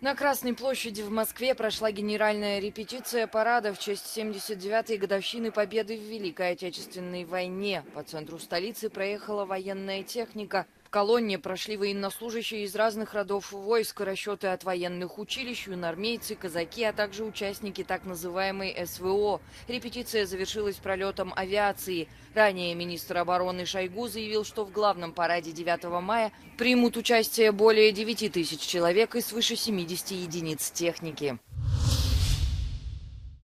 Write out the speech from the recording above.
На Красной площади в Москве прошла генеральная репетиция парада в честь 79-й годовщины победы в Великой Отечественной войне. По центру столицы проехала военная техника. В колонне прошли военнослужащие из разных родов войск, расчеты от военных училищ, юнормейцы, казаки, а также участники так называемой СВО. Репетиция завершилась пролетом авиации. Ранее министр обороны Шойгу заявил, что в главном параде 9 мая примут участие более 9 тысяч человек и свыше 70 единиц техники.